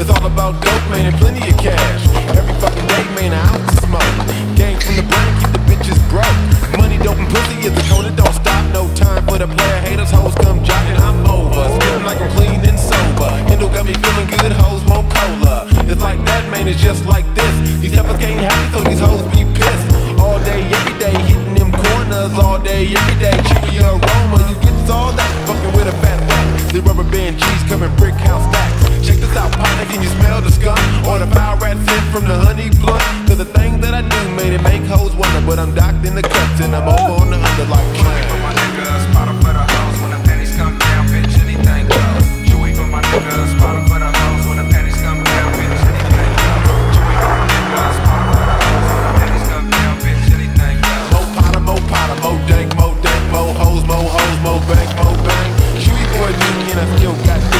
It's all about dope, man, and plenty of cash. Every fucking day, man, I out to smoke. Gang from the brain, keep the bitches broke. Money, dope, and pussy is the code, it don't stop. No time for the player, haters, hoes come jocking, I'm over. Spitting like I'm clean and sober. Handle got me feeling good, hoes won't cola. It's like that, man, it's just like this. These heifers can't happy, so these hoes be pissed. All day, every day, hitting them corners. All day, every day, cheeky aroma. You get all that, fucking with a fat back. The rubber band cheese coming brick house back. Check this out, partner, can you smell the skunk? Or the foul rat scent from the honey blunt? Cause the thing that I do made it make hoes wonder, but I'm docked in the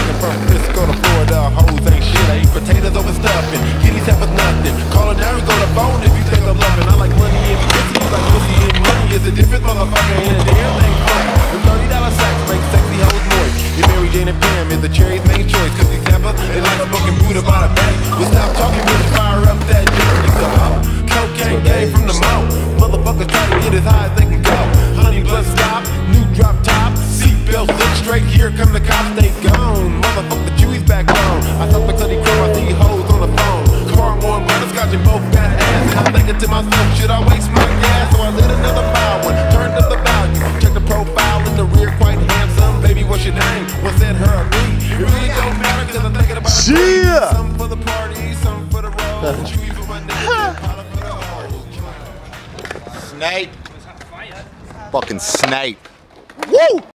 chicken from Frisco to Florida. Hoes ain't shit, I eat potatoes over stuffing. Kitties have us nothing. Call it now, go to phone if you think I'm loving. I like money and pussy, you like pussy and money. Is a different motherfucker and a damn thing. The thirty dollar sacks make sexy hoes moist. Your Mary Jane and Pam is the cherry's main choice. Cause these Tampa, they like smoking Buddha by the bank. Well, stop talking, really fire up that journey. So, cocaine game from the mouth. Motherfuckers try to get as high as they can go. Honey blood stop, new drop top, seatbelt look straight. Here come the cops, they gone. Thinking to myself, should I waste my gas? So I lit another foul one, turned up the value. Check the profile in the rear, quite handsome. Baby, what's your name? What's that her or me? It really don't matter, cause I'm thinking about a Yeah. Some for the party, some for the road. Chewy for my niggas, Impala for the hoes. Snape. Fucking Snape. Woo!